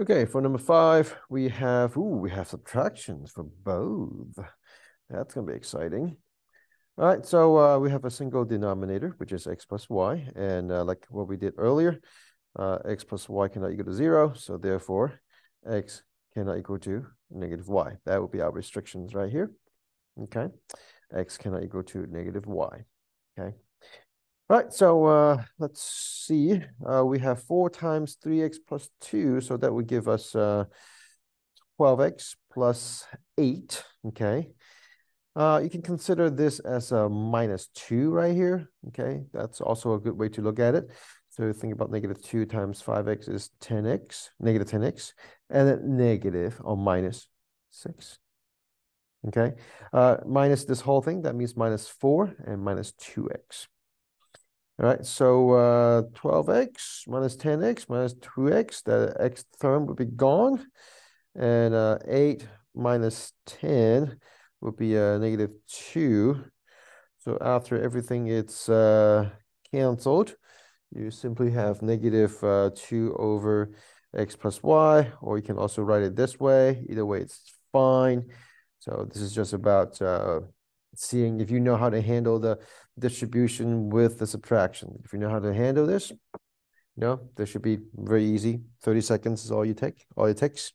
Okay, for number five, we have, ooh, we have subtractions for both. That's going to be exciting. All right, so uh, we have a single denominator, which is x plus y. And uh, like what we did earlier, uh, x plus y cannot equal to zero. So therefore, x cannot equal to negative y. That would be our restrictions right here. Okay, x cannot equal to negative y. Okay. All right, so uh, let's see. Uh, we have 4 times 3x plus 2, so that would give us uh, 12x plus 8, okay? Uh, you can consider this as a minus 2 right here, okay? That's also a good way to look at it. So think about negative 2 times 5x is 10x, negative 10x, and then negative or minus 6. Okay, uh, minus this whole thing, that means minus 4 and minus 2x. All right, so uh, 12x minus 10x minus 2x, the x term would be gone. And uh, 8 minus 10 would be a uh, negative 2. So after everything it's uh, canceled, you simply have negative, uh, 2 over x plus y, or you can also write it this way. Either way, it's fine. So this is just about uh, seeing if you know how to handle the distribution with the subtraction. If you know how to handle this, you know, this should be very easy. 30 seconds is all you take, all it takes.